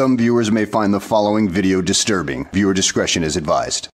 Some viewers may find the following video disturbing. Viewer discretion is advised.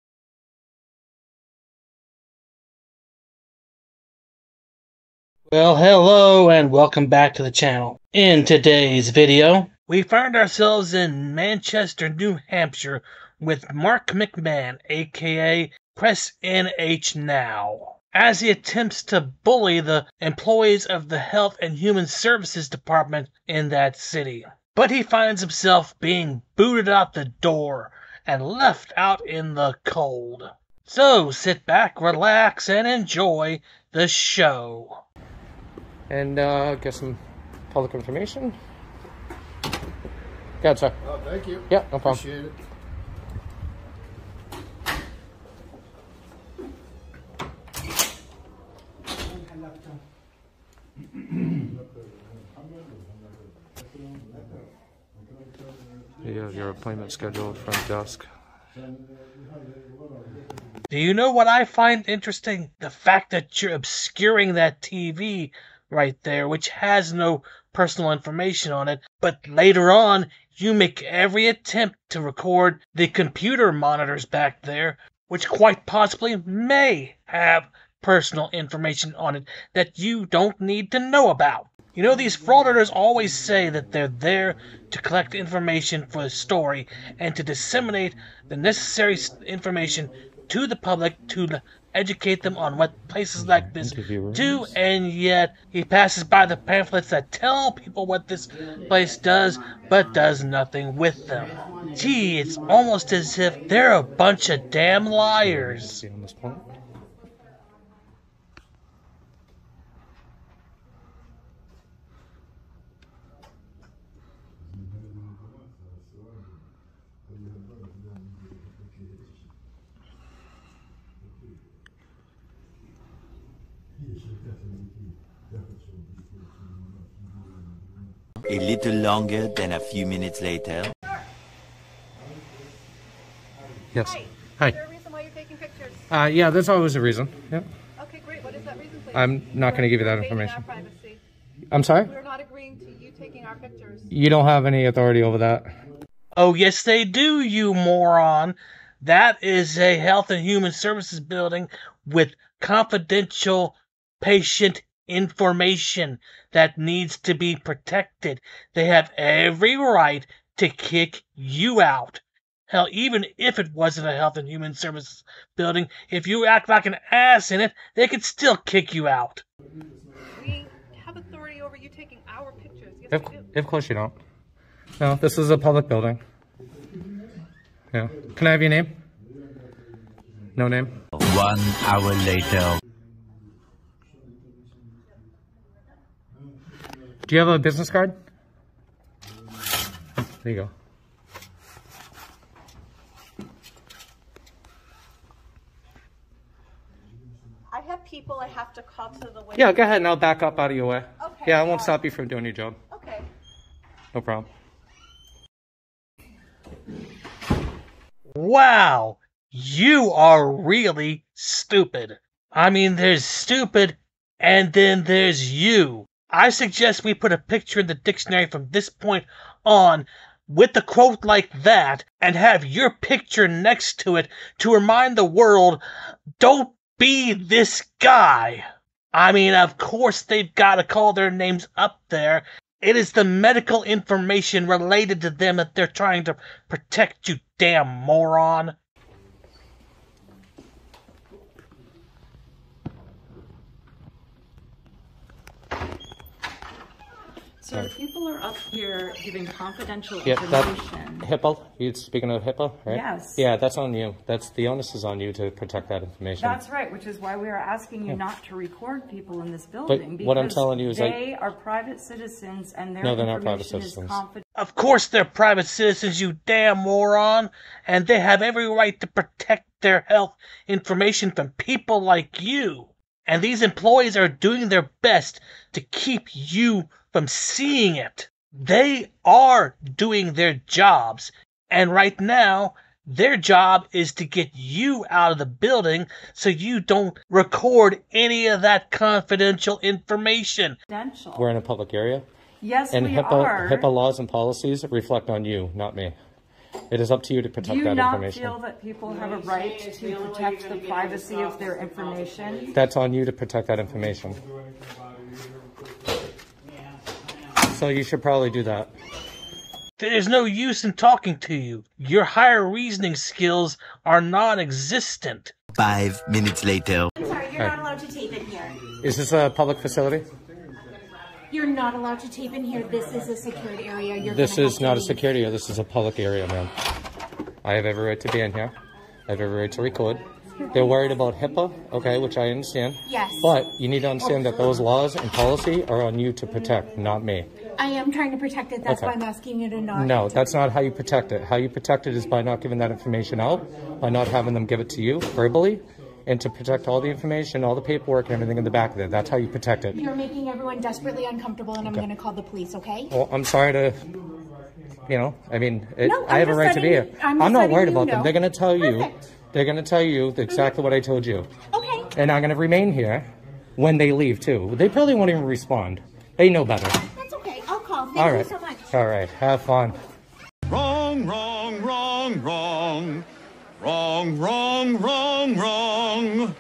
Well, hello and welcome back to the channel. In today's video, we find ourselves in Manchester, New Hampshire with Mark McMahon, aka Press NH Now, as he attempts to bully the employees of the Health and Human Services Department in that city. But he finds himself being booted out the door and left out in the cold. So sit back, relax, and enjoy the show. and uh, get some public information. Go ahead, sir. Oh, thank you. Yeah, no problem. Appreciate it. You have your appointment scheduled from desk. Do you know what I find interesting? The fact that you're obscuring that TV right there, which has no personal information on it, but later on you make every attempt to record the computer monitors back there, which quite possibly may have personal information on it that you don't need to know about. You know, these frauditors always say that they're there to collect information for the story and to disseminate the necessary information to the public to educate them on what places like this do, and yet he passes by the pamphlets that tell people what this place does, but does nothing with them. Gee, it's almost as if they're a bunch of damn liars. A little longer than a few minutes later. Yes. Hi. Hi. Is there a reason why you're taking pictures? Uh, yeah, there's always a reason. Yeah. Okay, great. What is that reason, please? I'm not going to give you that information. Privacy. I'm sorry? We're not agreeing to you taking our pictures. You don't have any authority over that. Oh, yes, they do, you moron. That is a Health and Human Services building with confidential patient information that needs to be protected. They have every right to kick you out. Hell, even if it wasn't a Health and Human Services building, if you act like an ass in it, they could still kick you out. We have authority over you taking our pictures. Yes, Of, we do. of course you don't. No, this is a public building. Yeah. Can I have your name? No name? One hour later. Do you have a business card? There you go. I have people I have to call to the window. Yeah, go ahead and I'll back up out of your way. Okay, Yeah, I won't sorry. stop you from doing your job. Okay. No problem. Wow, you are really stupid. I mean, there's stupid, and then there's you. I suggest we put a picture in the dictionary from this point on with a quote like that and have your picture next to it to remind the world don't be this guy. I mean, of course, they've got to call their names up there. It is the medical information related to them that they're trying to protect, you damn moron. So the people are up here giving confidential Yeah, that information. HIPAA. You speaking of HIPAA, right? Yes. Yeah, that's on you. That's the onus is on you to protect that information. That's right, which is why we are asking you not to record people in this But building. what I'm because telling you is I- They are private citizens and their No, they're not private information is citizens. confidential. Of course, they're private citizens, you damn moron, and they have every right to protect their health information from people like you. And these employees are doing their best to keep you from seeing it. They are doing their jobs, and right now, their job is to get you out of the building so you don't record any of that confidential information. We're in a public area. Yes, And we HIPAA, are. HIPAA laws and policies reflect on you, not me. It is up to you to Do protect you that not information. feel that people have a right to protect the privacy of their information? That's on you to protect that information. So you should probably do that. There's no use in talking to you. Your higher reasoning skills are non existent. Five minutes later. I'm sorry, you're not allowed to tape in here. Is this a public facility? You're not allowed to tape in here. This is a secured area. You're This is not a leave. security area. This is a public area, ma'am. I have every right to be in here. I have every right to record. They're worried about HIPAA, okay, which I understand. Yes. But you need to understand that those laws and policy are on you to protect, not me. I am trying to protect it. That's Okay. why I'm asking you to not. No, that's not how you protect it. How you protect it is by not giving that information out, by not having them give it to you verbally, and to protect all the information, all the paperwork, and everything in the back of it. That's how you protect it. You're making everyone desperately uncomfortable, and I'm going to call the police. Okay? Well, I'm sorry to, you know, I mean, it, No, I have a right to be here. letting- I'm not worried you about them. They're going to tell you. Perfect. They're going to tell you mm-hmm. exactly what I told you, Okay. and I'm going to remain here when they leave too. They probably won't even respond. They know better. That's okay. I'll call. Thank All you right. so much. All right. Have fun. Wrong, wrong, wrong, wrong. Wrong, wrong, wrong, wrong.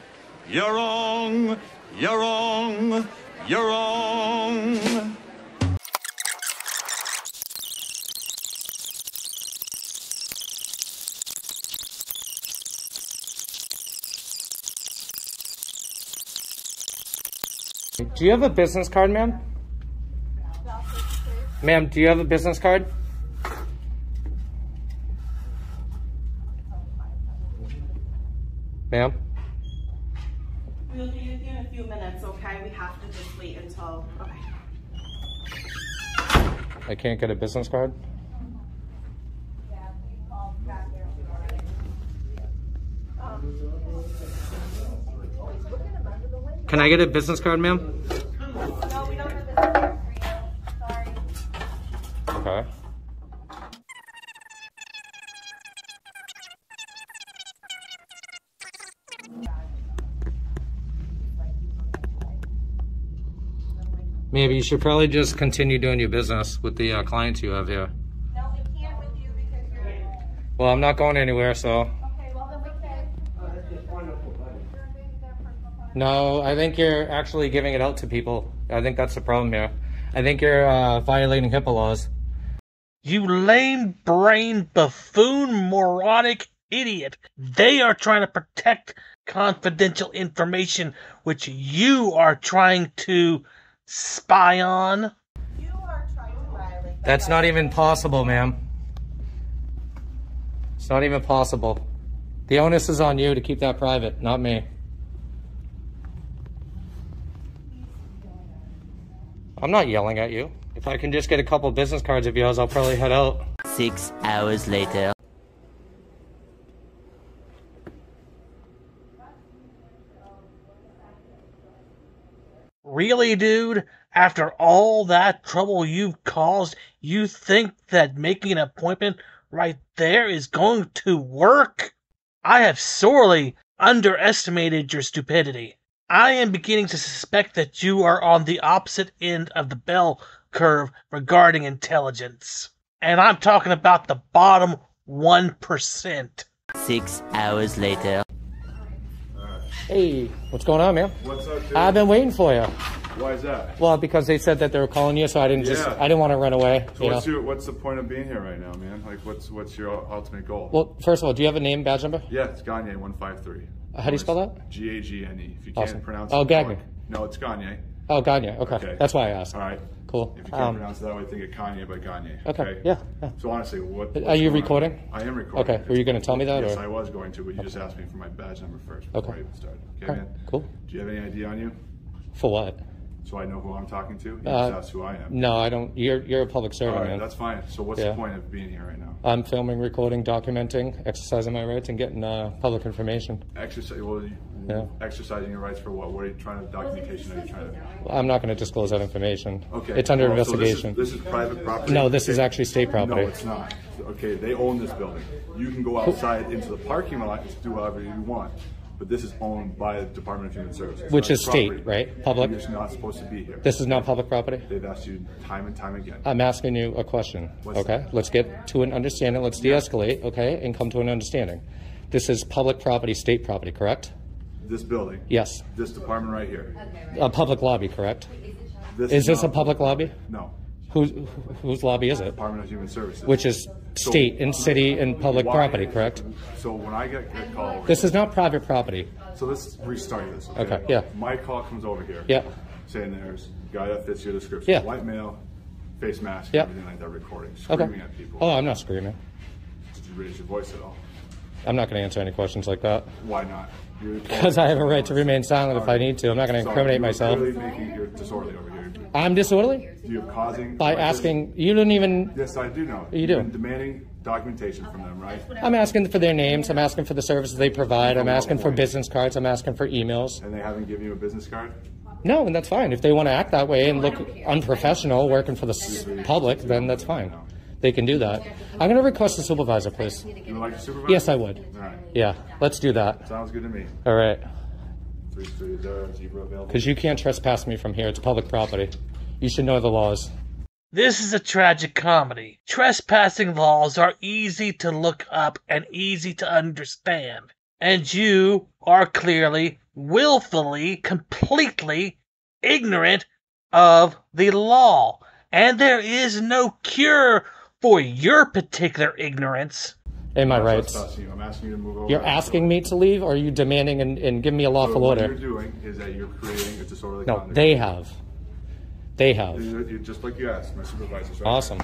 You're wrong, you're wrong, you're wrong. Do you have a business card, ma'am? Ma'am, do you have a business card? Ma'am? We'll be with you in a few minutes, okay? We have to just wait until, okay. I can't get a business card? Can I get a business card, ma'am? No, we don't have this here for you. Sorry. Okay. Maybe you should probably just continue doing your business with the uh, clients you have here. No, we can't with you because you're, Well, I'm not going anywhere, so. okay, well then we can. No, I think you're actually giving it out to people. I think that's the problem here. I think you're uh, violating HIPAA laws. You lame brain buffoon moronic idiot. They are trying to protect confidential information which you are trying to spy on. You are trying. That's not even possible, ma'am. It's not even possible. The onus is on you to keep that private, not me. I'm not yelling at you. If I can just get a couple business cards of yours, I'll probably head out. Six hours later. Really, dude? After all that trouble you've caused, you think that making an appointment right there is going to work? I have sorely underestimated your stupidity. I am beginning to suspect that you are on the opposite end of the bell curve regarding intelligence. And I'm talking about the bottom 1%. Six hours later. Hey, what's going on, man? What's up, dude? I've been waiting for you. Why is that? Well, because they said that they were calling you, so I didn't just, I didn't want to run away. So you what's know? your what's the point of being here right now, man? Like, what's what's your ultimate goal? Well, first of all, do you have a name badge number? yeah, it's Gagne one five three. How do you spell that? G A G N E. If you Awesome. can't pronounce Oh, it, Gagne. No, it's Gagne. Oh, Gagne. Okay. Okay. That's why I asked. All right. Cool. If you can't Um, pronounce it that way, think of Kanye by Gagne. Okay, Okay. yeah, yeah. So honestly, what? Are you going on? recording? I am recording. Okay. Were you going to tell me that? Yes, or? I was going to, but you just asked me for my badge number first before Okay. I even started. Okay, Okay, man. cool. Do you have any idea on you? For what? So I know who I'm talking to. You Uh, just asked who I am. No, I don't. You're you're a public servant, right, man. that's fine. So what's Yeah. the point of being here right now? I'm filming, recording, documenting, exercising my rights, and getting uh, public information. Exercise. Well, Yeah. exercising your rights for what? What are you trying to documentation? Are you trying to? I'm not going to disclose that information. Okay. It's under well, so investigation. this, is, this is private property. No, this is actually state property. No, it's not. Okay, they own this building. You can go outside into the parking lot and do whatever you want. But this is owned by the Department of Human Services. Which is state, property. right? Public? You're not supposed to be here. This is not public property? They've asked you time and time again. I'm asking you a question, What's okay? Let's get to an understanding, let's de-escalate, okay, and come to an understanding. This is public property, state property, correct? This building. Yes. This department right here. A public lobby, correct? This Is this a public lobby? No. Whose, whose lobby is it? Department of Human Services. Which is So- state and city and public Why- property, correct? So when I get a call, This is not private property. So let's restart this. Okay. Yeah. My call comes over here. Yeah. Saying there's a guy that fits your description. Yeah. White male, face mask, Yeah. everything like that, recording, Okay. screaming at people. Oh, I'm not screaming. Did you raise your voice at all? I'm not going to answer any questions like that. Why not? Because I have a right to remain silent if I need to. I'm not going to incriminate you're myself. Clearly making you're disorderly over here. I'm disorderly? You're causing By asking, you don't even, Yes, I do know. You You've do. demanding documentation from them, right? I'm asking for their names, I'm asking for the services they provide, I'm asking for business cards, I'm asking for emails. And they haven't given you a business card. No, and that's fine. If they want to act that way and look unprofessional working for the public, then that's fine. They can do that. I'm going to request a supervisor, please. You would like to supervise? Yes, I would. All right. Yeah, let's do that. Sounds good to me. All right. Three, three, zero, zebra available. Because you can't trespass me from here. It's public property. You should know the laws. This is a tragic comedy. Trespassing laws are easy to look up and easy to understand. And you are clearly, willfully, completely ignorant of the law. And there is no cure for your particular ignorance. And my I'm rights. you. I'm asking you to move over. You're asking me to leave, or are you demanding and, and giving me a So lawful what order? you're doing is that you're creating a disorderly No, conduct. they have. They have. You're, you're just like you asked, my supervisor's right. Awesome.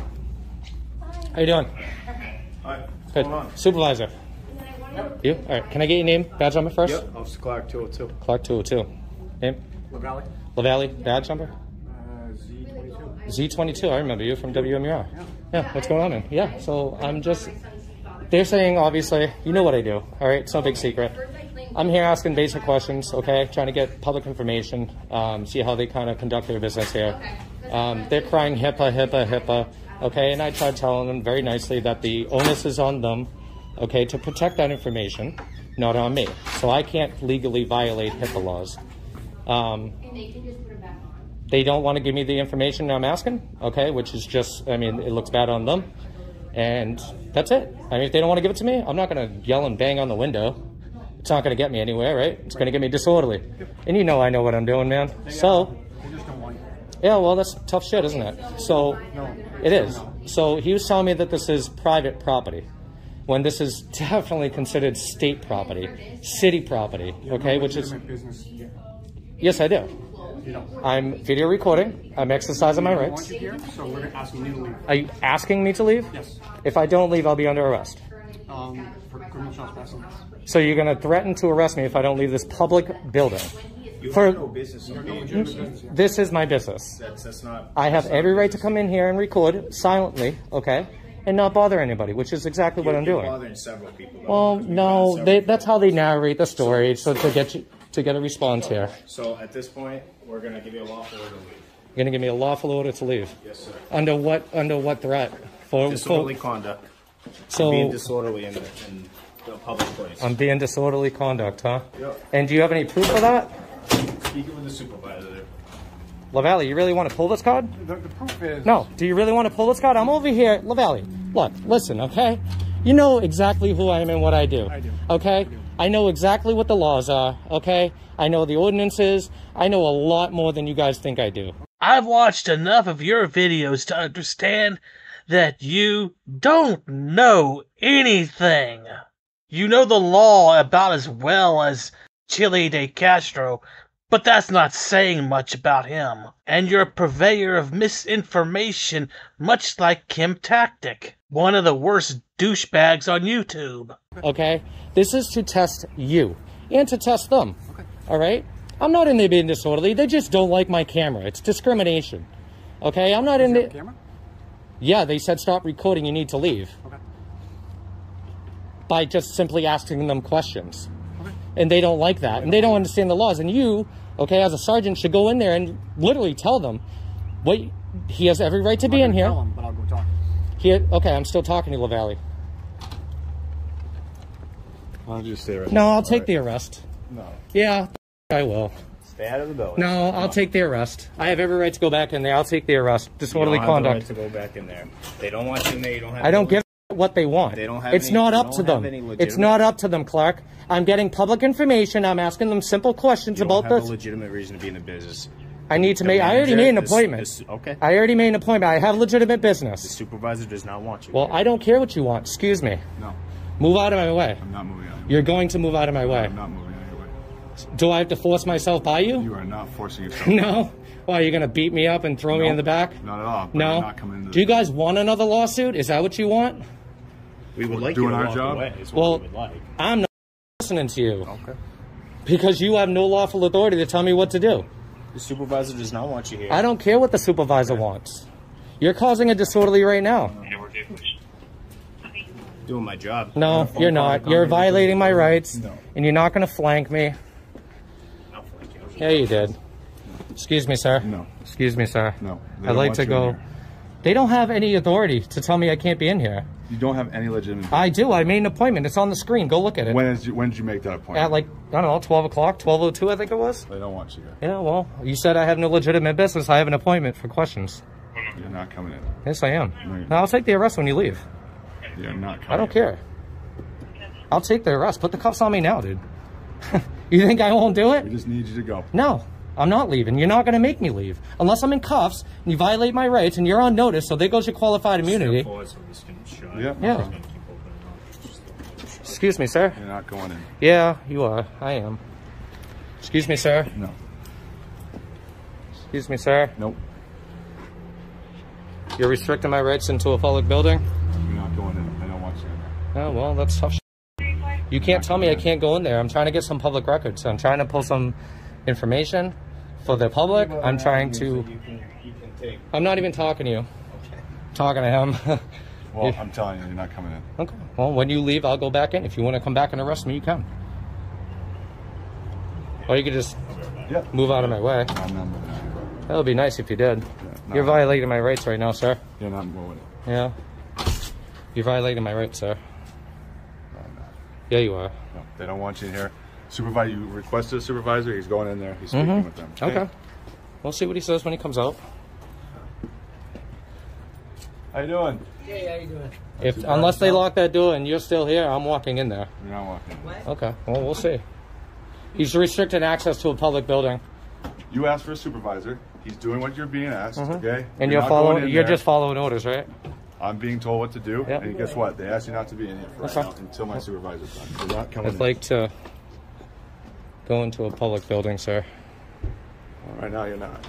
How you doing? Hi. What's Good. going on? Supervisor. You? All right. Can I get your name, badge number first? Yep, Officer Clark, 202. Clark 202. Name? LaValley? LaValley, badge number? Uh, Z22. Z22. I remember you from WMUR. Yeah, what's going on, man? Yeah, so I'm just. They're saying, obviously, you know what I do, all right? It's no big secret. I'm here asking basic questions, okay? Trying to get public information, um, see how they kind of conduct their business here. Um, they're crying HIPAA, HIPAA, HIPAA, okay? And I tried telling them very nicely that the onus is on them, okay, to protect that information, not on me. So I can't legally violate HIPAA laws. Um, they don't want to give me the information I'm asking, okay, which is just, I mean, it looks bad on them. And that's it. I mean, if they don't want to give it to me, I'm not going to yell and bang on the window. It's not going to get me anywhere, right? It's going to get me disorderly. And you know I know what I'm doing, man. So, yeah, well, that's tough shit, isn't it? So, it is. So, he was telling me that this is private property when this is definitely considered state property, city property, okay, which is. business. Yes, I do. You don't. I'm video recording. I'm exercising my We rights. want you here, so we're gonna you to leave. Are you asking me to leave? Yes. If I don't leave, I'll be under arrest. Um, for criminal trespassing. So you're going to threaten to arrest me if I don't leave this public building. You For- have no business on being This is my business. That's, that's not. I have every right to come in here and record silently, okay, and not bother anybody, which is exactly what You're- I'm you're doing. bothering several people. though. Well, no, they, that's how they narrate the story, so to get you to get a response here. So at this point, we're gonna give you a lawful order to leave. You're going to give me a lawful order to leave. Yes, sir. Under what? Under what threat? For, Disorderly for conduct. So- being disorderly in the, in the public place. I'm being disorderly conduct, huh? Yep. And do you have any proof of that? Speaking with the supervisor there. Lavallee, you really want to pull this card? The, the proof is. No. Do you really want to pull this card? I'm over here. Lavallee, look, listen, okay? You know exactly who I am and what I do. I do. Okay? I know exactly what the laws are, okay? I know the ordinances. I know a lot more than you guys think I do. I've watched enough of your videos to understand that you don't know anything. You know the law about as well as Chille DeCastro, but that's not saying much about him. And you're a purveyor of misinformation, much like Kim Tactic, one of the worst douchebags on YouTube. Okay? This is to test you and to test them. All right? I'm not in there being disorderly. They just don't like my camera. It's discrimination. Okay? I'm not in Is there there. camera? Yeah, they said stop recording, you need to leave. Okay. By just simply asking them questions. And they don't like that. And they don't understand the laws. And you, okay, as a sergeant, should go in there and literally tell them, wait, he has every right to I'm be not in here. Tell him, but I'll go talk. He okay, I'm still talking to LaValley. Why don't you just stay right No, I'll take the arrest. No. Yeah, I will. Stay out of the building. No, I'll take the arrest. I have every right to go back in there. I'll take the arrest. Disorderly don't have the conduct. right to go back in there. They don't want you in there. You don't have. I don't any- give a what they want. They don't have it's any- not up to them. It's not up to them, Clark. I'm getting public information. I'm asking them simple questions about have this. a legitimate reason to be in the business. I need to The make. I already made an appointment. okay. I already made an appointment. I have legitimate business. The supervisor does not want you. Well, I don't care what you want. Excuse me. No, Move out of my way. I'm not moving anywhere. You're going to move out of my way. I'm not moving anywhere. Do I have to force myself by you? You are not forcing yourself. No. Why, are you're going to beat me up and throw me in the back? Not at all. No. Not coming into Do you guys want another lawsuit? Is that what you want? We would like doing you to our walk job? away. Is what Well, we would like. I'm not listening to you Okay. because you have no lawful authority to tell me what to do. The supervisor does not want you here. I don't care what the supervisor wants. You're causing a disorderly right now. doing my job. No, phone you're not. You're violating my rights, No. and you're not going to flank me. I'll flank you. Yeah, you did. Excuse me, sir. No. Excuse me, sir. No. I'd like to go. here. They don't have any authority to tell me I can't be in here. You don't have any legitimate. I do. I made an appointment. It's on the screen. Go look at it. When is when did you make that appointment? At like I don't know, twelve o'clock, twelve o two, I think it was. They don't want you here. Yeah. Well, you said I have no legitimate business. I have an appointment for questions. You're not coming in. Yes, I am. No, I'll take the arrest when you leave. You're not coming. I don't care. I'll take the arrest. Put the cuffs on me now, dude. you think I won't do it? We just need you to go. No, I'm not leaving. You're not going to make me leave unless I'm in cuffs and you violate my rights and you're on notice. So there goes your qualified immunity. Step forward so this can shut. Yeah. Yeah. Just gonna keep opening up. Excuse me, sir. You're not going in. Yeah, you are. I am. Excuse me, sir. No. Excuse me, sir. Nope. You're restricting my rights into a public building. You're not going in. I don't want you in there. Oh well, that's tough. You can't tell me I can't go in there. I'm trying to get some public records. I'm trying to pull some information for the public. I'm trying to. You can, you can take. I'm not even talking to you. Talking to him. Well, I'm telling you, you're not coming in. okay. Well, when you leave, I'll go back in. If you want to come back and arrest me, you can. Or you could just Yeah. move out of my way. I'm not. That would be nice if you did. no. You're violating my rights right now, sir. You're not moving. Yeah. You're violating my rights, sir. No, I'm not. Yeah, you are. No, they don't want you in here. Supervisor, you requested a supervisor. He's going in there. He's speaking Mhm. with them. Okay. We'll see what he says when he comes out. How you doing? Hey, how you doing? If unless they lock that door and you're still here, I'm walking in there. You're not walking. Okay. Well, we'll see. He's restricted access to a public building, You asked for a supervisor. He's doing what you're being asked. Okay. Mm-hmm. and you're, not going following. You're there. just following orders, right? I'm being told what to do. Yep. And guess what? They asked you not to be in here for right now until my supervisor's done. You're not coming I'd in. like to go into a public building, sir. right now, you're not.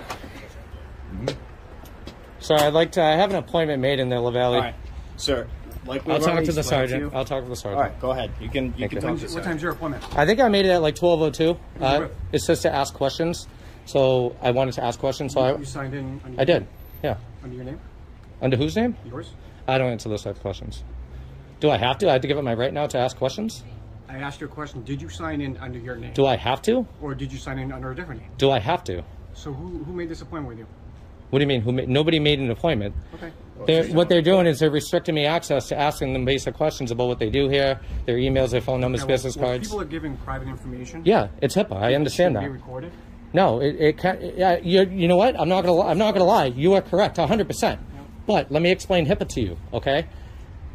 Sir, I'd like to. I have an appointment made in the La Valley. All right, sir. Like we've I'll talk to the sergeant. you- I'll talk to the sergeant. All right, go ahead. You can you Thank can you. talk to the What time's your appointment? I think I made it at like 12:02. Uh, Right. it says to ask questions, so I wanted to ask questions. So You I, signed in under I did. Yeah. under your name? Under whose name? Yours? I don't answer those type of questions. Do I have to? I have to give up my right now to ask questions. I asked you a question. Did you sign in under your name? Do I have to? Or did you sign in under a different name? Do I have to? So who, who made this appointment with you? What do you mean? Who? Ma- nobody made an appointment. Okay. They're, what they're doing is they're restricting me access to asking them basic questions about what they do here, their emails, their phone numbers, Okay, well- business well, cards. People are giving private information. Yeah, it's HIPAA. I understand Should that. Be recorded. No, it, it can Yeah, you, you know what? I'm not gonna. li- I'm not gonna lie. You are correct, 100. percent But let me explain HIPAA to you, okay?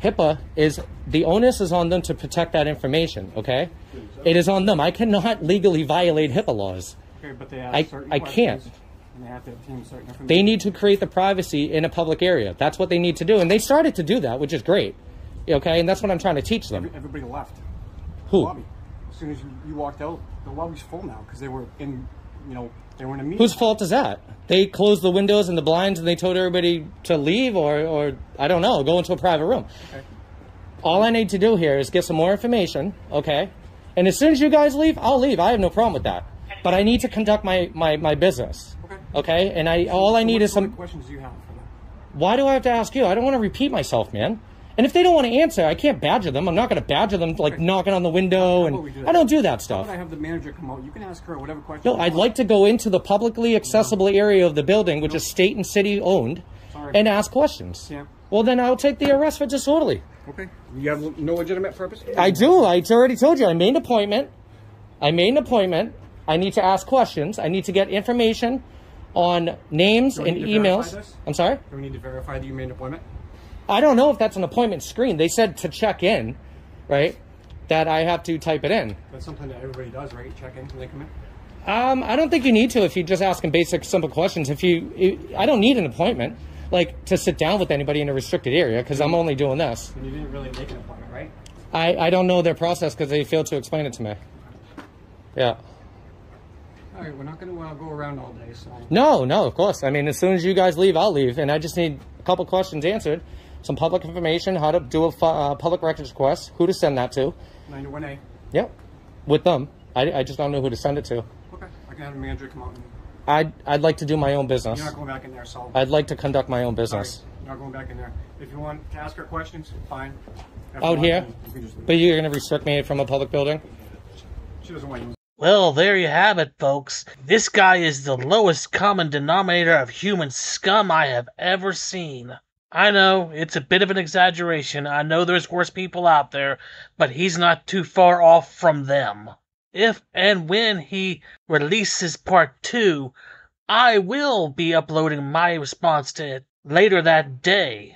HIPAA is the onus is on them to protect that information, okay? It is on them. I cannot legally violate HIPAA laws. Okay, but they I- I can't. And they have to obtain certain information. They need to create the privacy in a public area. That's what they need to do, and they started to do that, which is great, okay? And that's what I'm trying to teach them. Every- Everybody left. Who? Lobby. As soon as you, you walked out, the lobby's full now because they were in, you know, they were in a meeting. Whose fault is that? They closed the windows and the blinds and they told everybody to leave or, or I don't know, go into a private room. Okay. All I need to do here is get some more information, okay? And as soon as you guys leave, I'll leave. I have no problem with that. But I need to conduct my, my, my business. Okay. Okay? And I all I So need what is some questions do you have for them? why do I have to ask you? I don't want to repeat myself, man. And if they don't want to answer, I can't badger them. I'm not going to badger them like knocking on the window and do I don't do that stuff. I have the manager come out? You can ask her whatever question. No, I'd want. like to go into the publicly accessible area of the building, which is state and city owned, Sorry. and ask questions. Yeah. Well, then I'll take the arrest for disorderly. Okay. You have no legitimate purpose? I do. I already told you. I made an appointment. I made an appointment. I need to ask questions. I need to get information on names and need to verify emails. I'm sorry? Do we need to verify that you made an appointment? I don't know if that's an appointment screen. They said to check in, right? That I have to type it in. That's something that everybody does, right? Check in when they come in. Um, I don't think you need to if you just ask them basic, simple questions. If you, i I don't need an appointment, like to sit down with anybody in a restricted area because I'm only doing this. And you didn't really make an appointment, right? I, I don't know their process because they failed to explain it to me. Yeah. All right, we're not going to uh, go around all day, so. No, no, of course. I mean, as soon as you guys leave, I'll leave, and I just need a couple questions answered, some public information, how to do a uh, public records request, who to send that to. 91A. Yep, with them. I, I just don't know who to send it to. Okay. I can have the manager come out and. I'd I'd like to do my own business. You're not going back in there, so. I'd like to conduct my own business Sorry, you're not going back in there. If you want to ask her questions, fine. If out here, then you can just leave. but you're gonna restrict me from a public building. She doesn't want you. Well, there you have it, folks. This guy is the lowest common denominator of human scum I have ever seen. I know, it's a bit of an exaggeration. I know there's worse people out there, but he's not too far off from them. If and when he releases part two, I will be uploading my response to it later that day.